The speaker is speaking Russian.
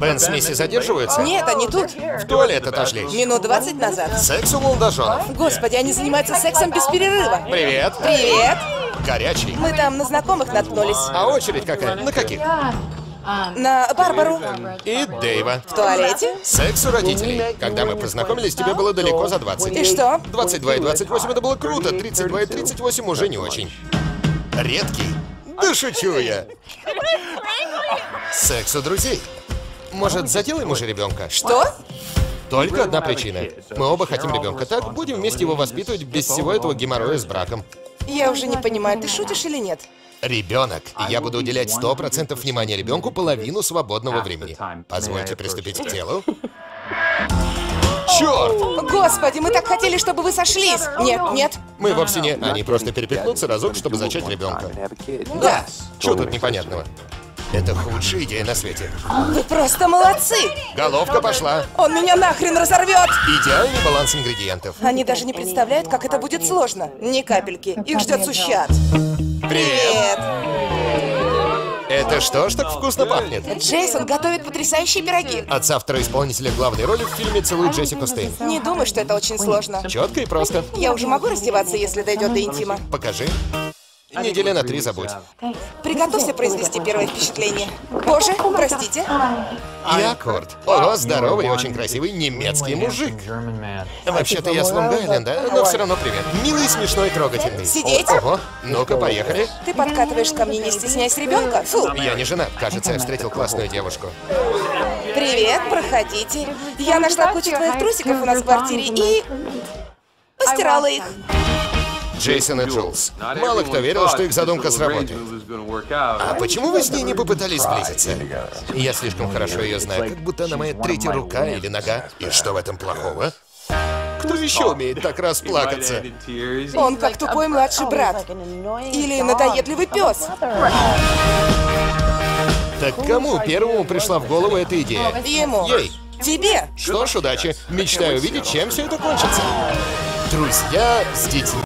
Бен с Мисси задерживаются? Нет, они тут. В туалет отошли. Минут 20 назад. Секс у молодоженов. Господи, они занимаются сексом без перерыва. Привет. Привет. Горячий. Мы там на знакомых наткнулись. А очередь какая? На каких? На Барбару. И Дэйва. В туалете. Секс у родителей. Когда мы познакомились, тебе было далеко за 20. И что? 22 и 28 это было круто, 32 и 38 уже не очень. Редкий? Да шучу я. Секс у друзей. Может, заделаем уже ребенка? Что? Только одна причина. Мы оба хотим ребенка. Так будем вместе его воспитывать без всего этого геморроя с браком. Я уже не понимаю, ты шутишь или нет? Ребенок. И я буду уделять 100% внимания ребенку половину свободного времени. Позвольте приступить к делу. Черт! Господи, мы так хотели, чтобы вы сошлись. Нет, нет. Мы вовсе не... Они просто перепихнутся разок, чтобы зачать ребенка. Да. Что тут непонятного? Это худшая идея на свете. Вы просто молодцы. Головка пошла. Он меня нахрен разорвет. Идеальный баланс ингредиентов. Они даже не представляют, как это будет сложно. Ни капельки. Их ждет сущат. Привет. Это что ж так вкусно пахнет? Джейсон готовит потрясающие пироги. От автора исполнителя главной роли в фильме «Целуй Джессику Стейн». Не думаю, что это очень сложно. Четко и просто. Я уже могу раздеваться, если дойдет до интима. Покажи. Неделя на три забудь. Приготовься произвести первое впечатление. Боже, простите. Я Курт. Ого, здоровый и очень красивый немецкий мужик. Вообще-то я с Лонг-Айленда, но все равно привет. Милый, смешной, трогательный. Сидеть? Ого, ну-ка, поехали. Ты подкатываешь ко мне, не стесняясь ребенка? Фу. Я не женат. Кажется, я встретил классную девушку. Привет, проходите. Я нашла кучу твоих трусиков у нас в квартире и... постирала их. Джейсон и Джулс. Мало кто верил, что их задумка сработает. А почему вы с ней не попытались сблизиться? Я слишком хорошо ее знаю, как будто она моя третья рука или нога. И что в этом плохого? Кто еще умеет так расплакаться? Он как тупой младший брат. Или надоедливый пес. Так кому первому пришла в голову эта идея? Ему. Ей. Тебе. Что ж, удачи. Мечтаю увидеть, чем все это кончится. Друзья с детьми.